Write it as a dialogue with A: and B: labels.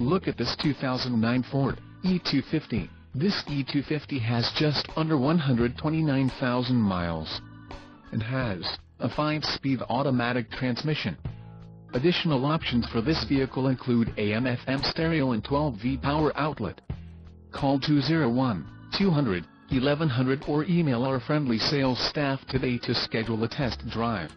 A: Look at this 2009 Ford E250. This E250 has just under 129,000 miles and has a 5-speed automatic transmission. Additional options for this vehicle include AM-FM stereo and 12V power outlet. Call 201-200-1100 or email our friendly sales staff today to schedule a test drive.